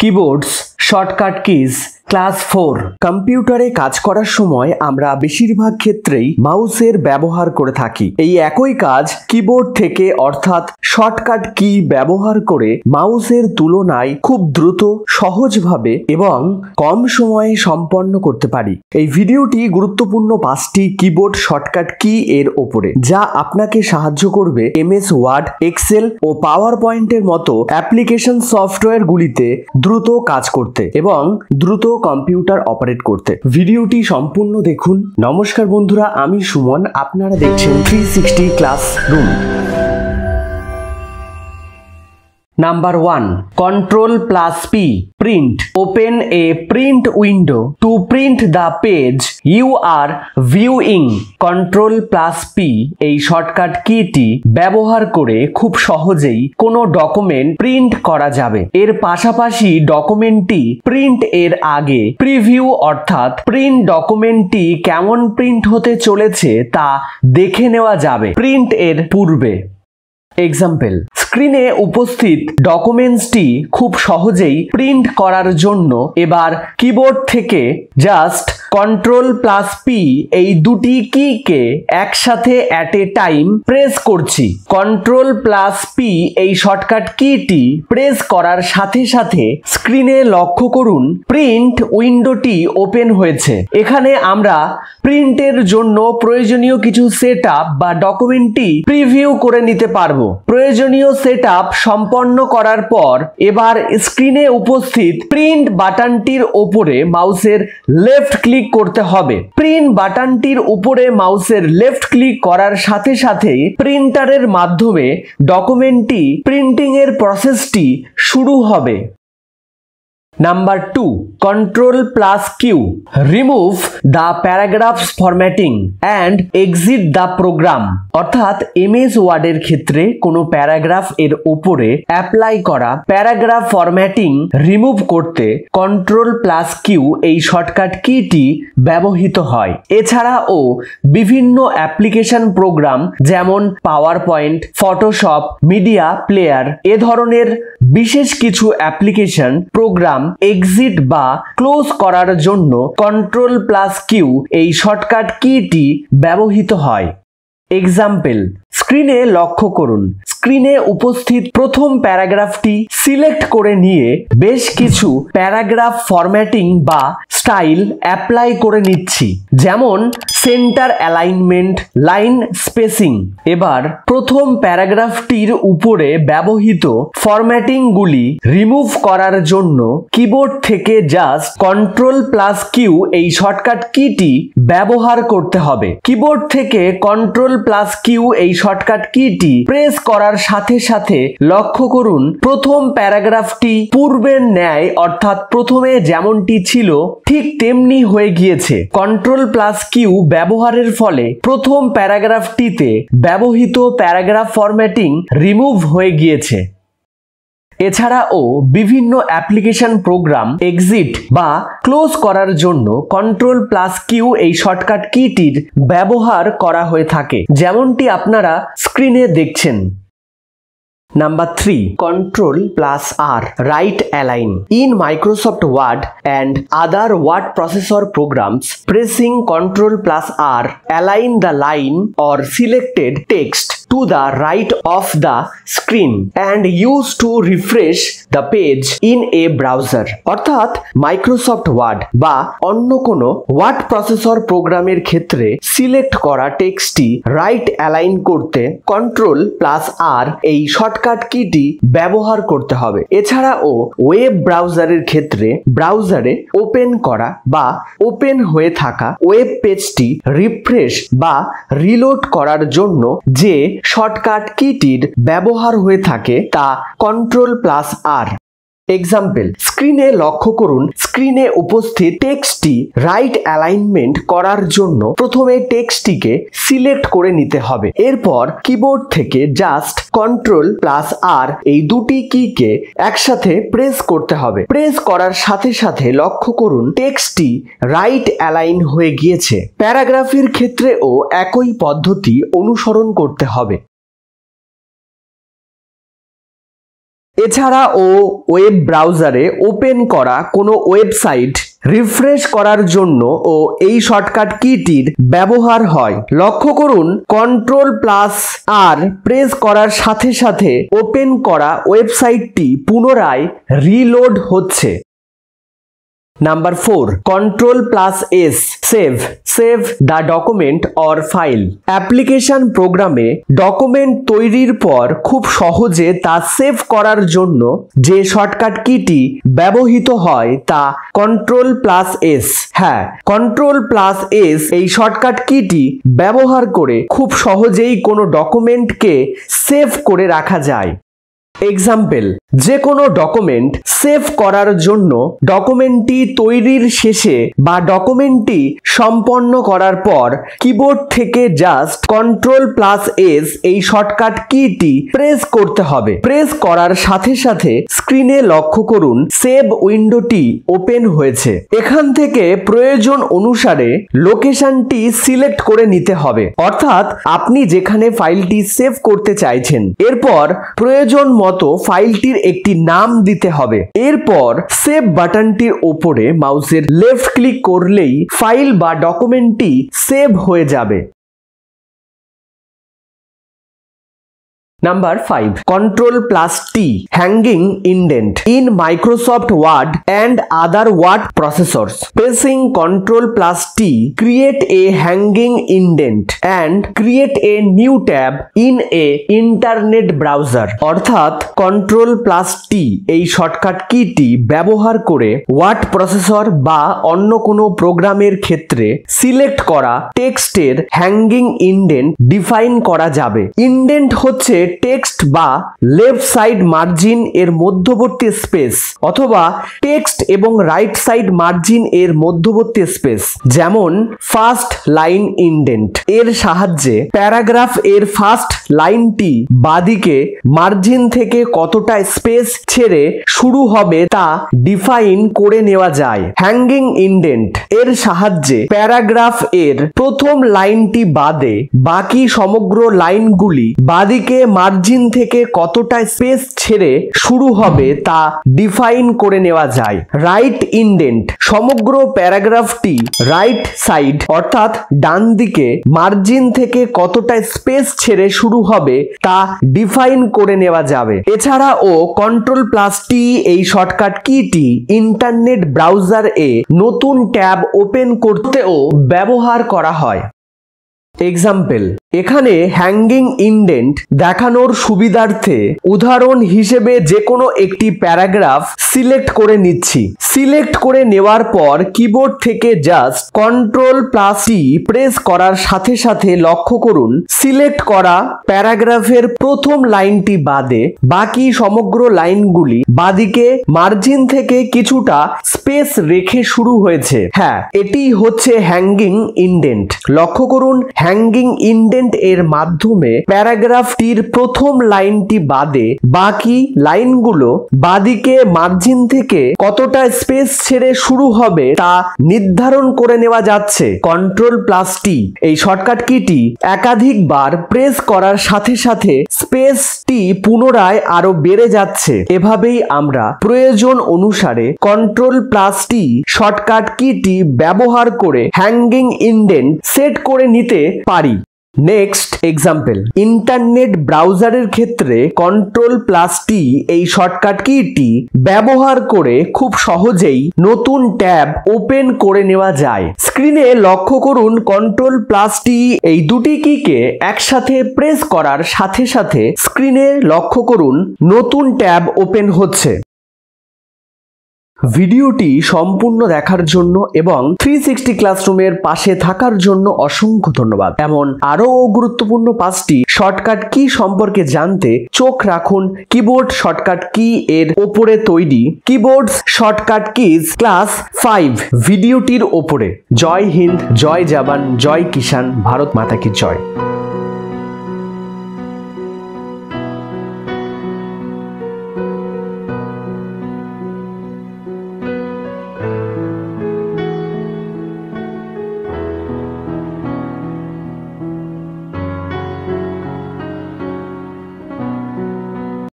Keyboards shortcut keys class four. কম্পিউটারে কাজ করার সময় আমরা বেশিরভাগ ক্ষেত্রেই মাউসের ব্যবহার করে থাকি। এই একই কাজ কিবোর্ড থেকে অর্থাৎ শর্টকাট কি ব্যবহার করে মাউসের তুলনায় খুব দ্রুত, সহজভাবে এবং কম সময়ে সম্পন্ন করতে পারি। এই ভিডিওটি গুরুত্বপূর্ণ পাঁচটি কিবোর্ড শর্টকাট কি এর ওপরে, যা আপনাকে সাহায্য করবে এমএস, ওয়ার্ড, এক্সেল ও পাওয়ার পয়েন্টের মতো অ্যাপ্লিকেশন সফটওয়্যারগুলিতে দ্রুত কাজ করতে এবং দ্রুত কম্পিউটার অপারেট করতে। ভিডিওটি সম্পূর্ণ দেখুন। নমস্কার বন্ধুরা, আমি সুমন। আপনারা দেখছেন three sixty classroom Number 1. Control plus P. Print. Open a print window. To print the page, you are viewing. Control plus P, এই শর্টকাট কিটি ব্যবহার করে খুব সহজেই কোনো ডকুমেন্ট প্রিন্ট করা যাবে এর পাশাপাশি ডকুমেন্টটি প্রিন্ট এর আগে প্রিভিউ অর্থাৎ প্রিন্ট ডকুমেন্টটি কেমন প্রিন্ট হতে চলেছে তা দেখে নেওয়া যাবে প্রিন্ট এর পূর্বে এক্সাম্পল স্ক্রিনে উপস্থিত ডকুমেন্টসটি খুব সহজেই প্রিন্ট করার জন্য এবার কিবোর্ড থেকে জাস্ট কন্ট্রোল প্লাস পি এই দুটি কিকে একসাথে অ্যাট এ টাইম প্রেস করছি। কন্ট্রোল প্লাস পি এই শর্টকাট কিটি প্রেস করার সাথে সাথে স্ক্রিনে লক্ষ্য করুন প্রিন্ট উইন্ডোটি ওপেন হয়েছে। এখানে আমরা প্রিন্টের জন্য প্রয়োজনীয় কিছু সেট বা ডকুমেন্টটি প্রিভিউ করে নিতে পারব। প্রয়োজনীয় সেট সম্পন্ন করার পর এবার স্ক্রিনে উপস্থিত প্রিন্ট বাটনটির ওপরে মাউসের লেফট ক্লিক করতে হবে। প্রিন্ট বাটনটির উপরে মাউসের লেফট ক্লিক করার সাথে সাথে প্রিন্টারের মাধ্যমে ডকুমেন্টটি প্রিন্টিংয়ের প্রসেসটি শুরু হবে। Number two control plus Q remove the paragraphs formatting and exit the program অর্থাৎ এমএস ওয়ার্ডের ক্ষেত্রে কোনো প্যারাগ্রাফ এর উপরে অ্যাপ্লাই করা প্যারাগ্রাফ ফরম্যাটিং রিমুভ করতে কন্ট্রোল প্লাস কিউ এই শর্টকাট কিটি ব্যবহৃত হয়। এছাড়াও বিভিন্ন অ্যাপ্লিকেশন প্রোগ্রাম যেমন PowerPoint Photoshop media player এ ধরনের বিশেষ কিছু অ্যাপ্লিকেশন প্রোগ্রাম এক্সিট বা ক্লোজ করার জন্য কন্ট্রোল প্লাস কিউ এই শর্টকাট কিটি ব্যবহৃত হয়। এক্সাম্পল স্ক্রিনে লক্ষ্য করুন। স্ক্রিনে উপস্থিত প্রথম প্যারাগ্রাফটি সিলেক্ট করে নিয়ে বেশ কিছু প্যারাগ্রাফ ফরম্যাটিং বা স্টাইল অ্যাপ্লাই করে নিচ্ছি। যেমন সেন্টার অ্যালাইনমেন্ট লাইন স্পেসিং। এবার প্রথম প্যারাগ্রাফটির উপরে ব্যবহৃত ফরম্যাটিংগুলি রিমুভ করার জন্য কিবোর্ড থেকে জাস্ট কন্ট্রোল প্লাস কিউ এই শর্টকাট কিটি ব্যবহার করতে হবে। কিবোর্ড থেকে কন্ট্রোল প্লাস কিউ এই শর্টকাট কিটি প্রেস করার সাথে সাথে লক্ষ্য করুন, প্রথম প্যারাগ্রাফটি পূর্বের ন্যায়, অর্থাৎ প্রথমে যেমনটি ছিল, ঠিক তেমনি হয়ে গিয়েছে। কন্ট্রোল প্লাস কিউ ব্যবহারের ফলে প্রথম প্যারাগ্রাফটিতে ব্যবহৃত প্যারাগ্রাফ ফরম্যাটিং রিমুভ হয়ে গিয়েছে। এছাড়াও বিভিন্ন অ্যাপ্লিকেশন প্রোগ্রাম এক্সিট বা ক্লোজ করার জন্য কন্ট্রোল প্লাস কিউ এই শর্টকাট কিটির ব্যবহার করা হয়ে থাকে। যেমনটি আপনারা স্ক্রিনে দেখছেন। Number 3. Control plus R. Right align. In Microsoft Word and other word processor programs, pressing Control plus R align the line or selected text to the right of the screen and use to refresh the page in a browser. অর্থাৎ Microsoft word বা অন্য কোনো word processor প্রোগ্রামের ক্ষেত্রে select করা টেক্সটটি right align করতে control plus R এই শর্টকাট কিটি ব্যবহার করতে হবে। এছাড়াও ওয়েব ব্রাউজারের ক্ষেত্রে ব্রাউজারে ওপেন করা বা ওপেন হয়ে থাকা ওয়েব পেজটি রিফ্রেশ বা রিলোড করার জন্য যে শর্টকাট কিটির ব্যবহার হয়ে থাকে তা কন্ট্রোল প্লাস আর। এক্সাম্পল স্ক্রিনে লক্ষ্য করুন স্ক্রিনে উপস্থিত টেক্সটটি রাইট অ্যালাইনমেন্ট করার জন্য প্রথমে টেক্সটটিকে সিলেক্ট করে নিতে হবে। এরপর কিবোর্ড থেকে জাস্ট কন্ট্রোল প্লাস আর এই দুটি কিকে একসাথে প্রেস করতে হবে। প্রেস করার সাথে সাথে লক্ষ্য করুন টেক্সটটি রাইট অ্যালাইন হয়ে গিয়েছে। প্যারাগ্রাফের ক্ষেত্রেও একই পদ্ধতি অনুসরণ করতে হবে। এছাড়া ও ওয়েব ব্রাউজারে ওপেন করা কোনো ওয়েবসাইট রিফ্রেশ করার জন্য ও এই শর্টকাট কিটির ব্যবহার হয়। লক্ষ্য করুন, কন্ট্রোল প্লাস আর প্রেস করার সাথে সাথে ওপেন করা ওয়েবসাইটটি পুনরায় রিলোড হচ্ছে। Number four control plus S save save the document or file application প্রোগ্রামে ডকুমেন্ট তৈরির পর খুব সহজে তা সেভ করার জন্য যে শর্টকাট কিটি ব্যবহৃত হয় তা কন্ট্রোল প্লাস এস হ্যাঁ কন্ট্রোল প্লাস এস এই শর্টকাট কিটি ব্যবহার করে খুব সহজেই কোনো ডকুমেন্টকে সেভ করে রাখা যায়। এক্সাম্পল যে কোনো ডকুমেন্ট সেভ করার জন্য ডকুমেন্টটি তৈরির শেষে বা ডকুমেন্টটি সম্পন্ন করার পর কিবোর্ড থেকে জাস্ট কন্ট্রোল প্লাস এস এই শর্টকাট কিটি প্রেস করতে হবে। প্রেস করার সাথে সাথে স্ক্রিনে লক্ষ্য করুন সেভ উইন্ডোটি ওপেন হয়েছে। এখান থেকে প্রয়োজন অনুসারে লোকেশনটি সিলেক্ট করে নিতে হবে। অর্থাৎ আপনি যেখানে ফাইলটি সেভ করতে চাইছেন, এরপর প্রয়োজন মতো ফাইলটির একটি নাম দিতে হবে। এরপর সেভ বাটনটির ওপরে মাউসের লেফট ক্লিক করলেই ফাইল বা ডকুমেন্টটি সেভ হয়ে যাবে। Number 5. Control plus T. Hanging indent. In Microsoft Word and other word processors. Pressing Control plus T create a hanging indent and create a new tab in a internet browser. অর্থাৎ Control plus T এই shortcut কিটি ব্যবহার করে word processor বা অন্য কোনো প্রোগ্রামের ক্ষেত্রে সিলেক্ট করা টেক্সটের হ্যাঙ্গিং ইন্ডেন্ট ডিফাইন করা যাবে ইন্ডেন্ট হচ্ছে টেক্সট বা লেফট সাইড মার্জিন এর মধ্যবর্তী স্পেস অথবা টেক্সট এবং রাইট সাইড মার্জিন এর মধ্যবর্তী স্পেস যেমন ফার্স্ট লাইন ইন্ডেন্ট এর সাহায্যে প্যারাগ্রাফ এর ফার্স্ট লাইনটি বাদিকে মার্জিন থেকে কতটা স্পেস ছেড়ে শুরু হবে তা ডিফাইন করে নেওয়া যায়। হ্যাঙ্গিং ইন্ডেন্ট এর সাহায্যে প্যারাগ্রাফ এর প্রথম লাইনটি বাদে বাকি সমগ্র লাইনগুলি বাদিকে মার্জিন থেকে কতটা স্পেস ছেড়ে শুরু হবে তা ডিফাইন করে নেওয়া যায়। রাইট ইন্ডেন্ট সমগ্র প্যারাগ্রাফটি রাইট সাইড অর্থাৎ ডান দিকে মার্জিন থেকে কতটা স্পেস ছেড়ে শুরু হবে তা ডিফাইন করে নেওয়া যাবে। এছাড়া ও কন্ট্রোল প্লাস টি এই শর্টকাট কিটি ইন্টারনেট ব্রাউজার এ নতুন ট্যাব ওপেন করতেও ব্যবহার করা হয়। এক্সাম্পল এখানে হ্যাঙ্গিং ইন্ডেন্ট দেখানোর সুবিধার্থে উদাহরণ হিসেবে যে কোনো একটি প্যারাগ্রাফ সিলেক্ট করে নিচ্ছি। সিলেক্ট করে নেওয়ার পর কিবোর্ড থেকে just control plus T press করার সাথে সাথে লক্ষ্য করুন, সিলেক্ট করা প্যারাগ্রাফের প্রথম লাইনটি বাদে বাকি সমগ্র লাইনগুলি বাদিকে মার্জিন থেকে কিছুটা স্পেস রেখে শুরু হয়েছে। হ্যাঁ এটি হচ্ছে হ্যাঙ্গিং ইন্ডেন্ট লক্ষ্য করুন হ্যাঙ্গিং ইন্ডেন্ট এর মাধ্যমে প্যারাগ্রাফটির প্রথম লাইনটি বাদে বাকি লাইনগুলো বাদিকে মার্জিন থেকে কতটা স্পেস ছেড়ে শুরু হবে তা নির্ধারণ করে নেওয়া যাচ্ছে। Control plus T. এই শর্টকাট কিটি একাধিকবার প্রেস করার সাথে সাথে স্পেসটি পুনরায় আরও বেড়ে যাচ্ছে। এভাবেই আমরা প্রয়োজন অনুসারে কন্ট্রোল প্লাস টি শর্টকাট কিটি ব্যবহার করে হ্যাঙ্গিং ইন্ডেন্ট সেট করে নিতে পারি। নেক্সট এক্সাম্পল ইন্টারনেট ব্রাউজারের ক্ষেত্রে কন্ট্রোল প্লাস টি এই শর্টকাট কিটি ব্যবহার করে খুব সহজেই নতুন ট্যাব ওপেন করে নেওয়া যায়। স্ক্রিনে লক্ষ্য করুন কন্ট্রোল প্লাস টি এই দুটি কিকে একসাথে প্রেস করার সাথে সাথে স্ক্রিনে লক্ষ্য করুন, নতুন ট্যাব ওপেন হচ্ছে। ভিডিওটি সম্পূর্ণ দেখার জন্য এবং থ্রি সিক্সটি ক্লাসরুমের পাশে থাকার জন্য অসংখ্য ধন্যবাদ। এমন আরও গুরুত্বপূর্ণ পাঁচটি শর্টকাট কি সম্পর্কে জানতে চোখ রাখুন কিবোর্ড শর্টকাট কি এর ওপরে তৈরি keyboard shortcut keys class five ভিডিওটির ওপরে। জয় হিন্দ, জয় জাবান, জয় কিষান ভারত মাতা কি জয়।